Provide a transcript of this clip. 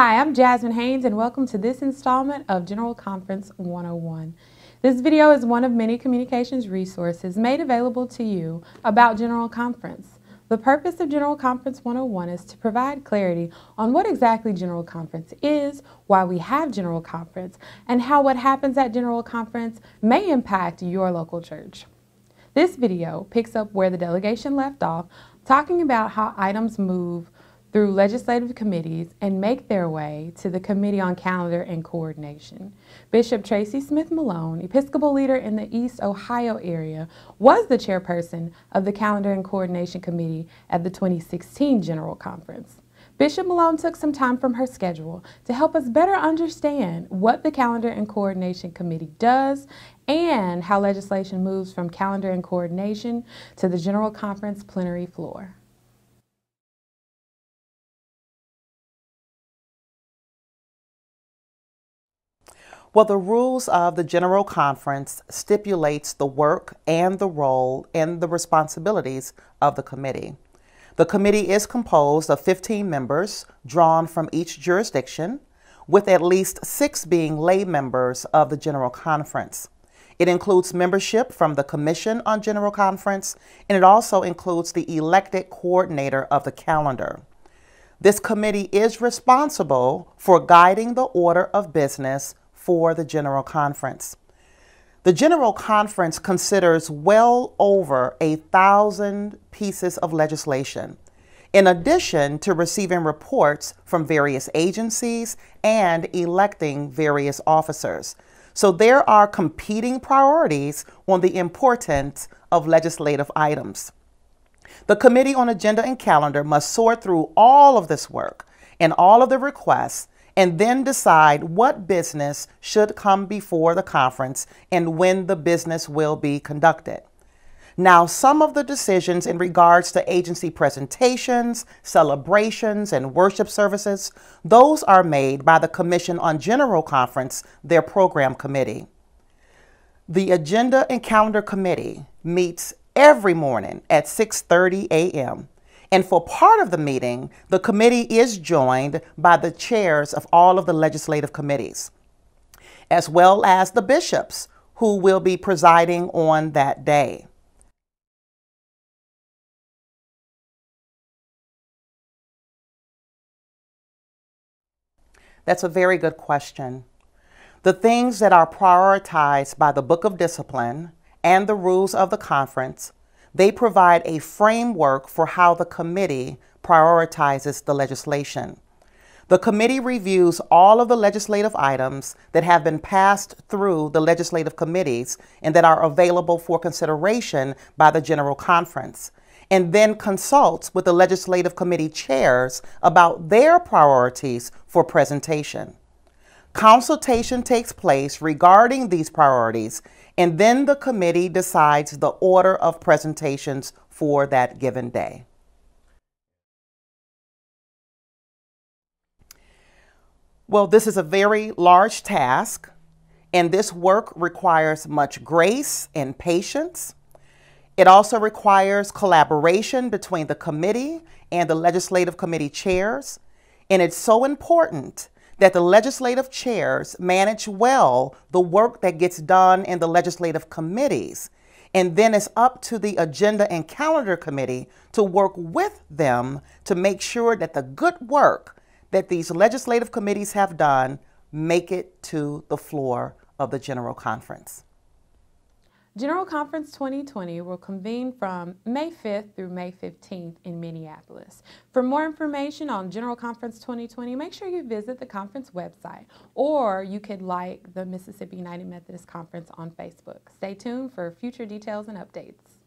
Hi, I'm Jasmine Haynes and welcome to this installment of General Conference 101. This video is one of many communications resources made available to you about General Conference. The purpose of General Conference 101 is to provide clarity on what exactly General Conference is, why we have General Conference, and how what happens at General Conference may impact your local church. This video picks up where the delegation left off, talking about how items move through legislative committees and make their way to the Committee on Calendar and Coordination. Bishop Tracy Smith Malone, Episcopal leader in the East Ohio area, was the chairperson of the Calendar and Coordination Committee at the 2016 General Conference. Bishop Malone took some time from her schedule to help us better understand what the Calendar and Coordination Committee does and how legislation moves from calendar and coordination to the General Conference plenary floor. Well, the rules of the General Conference stipulates the work and the role and the responsibilities of the committee. The committee is composed of 15 members drawn from each jurisdiction, with at least six being lay members of the General Conference. It includes membership from the Commission on General Conference, and it also includes the elected coordinator of the calendar. This committee is responsible for guiding the order of business for the General Conference. The General Conference considers well over a thousand pieces of legislation, in addition to receiving reports from various agencies and electing various officers. So there are competing priorities on the importance of legislative items. The Committee on Agenda and Calendar must sort through all of this work and all of the requests and then decide what business should come before the conference and when the business will be conducted. Now, some of the decisions in regards to agency presentations, celebrations, and worship services, those are made by the Commission on General Conference, their program committee. The Agenda and Calendar Committee meets every morning at 6.30 a.m. And for part of the meeting, the committee is joined by the chairs of all of the legislative committees, as well as the bishops who will be presiding on that day. That's a very good question. The things that are prioritized by the Book of Discipline and the rules of the conference they provide a framework for how the committee prioritizes the legislation. The committee reviews all of the legislative items that have been passed through the legislative committees and that are available for consideration by the General Conference, and then consults with the legislative committee chairs about their priorities for presentation. Consultation takes place regarding these priorities and then the committee decides the order of presentations for that given day. Well, this is a very large task, and this work requires much grace and patience. It also requires collaboration between the committee and the legislative committee chairs, and it's so important that the legislative chairs manage well the work that gets done in the legislative committees. And then it's up to the Agenda and Calendar Committee to work with them to make sure that the good work that these legislative committees have done make it to the floor of the General Conference. General Conference 2020 will convene from May 5th through May 15th in Minneapolis. For more information on General Conference 2020, make sure you visit the conference website or you could like the Mississippi United Methodist Conference on Facebook. Stay tuned for future details and updates.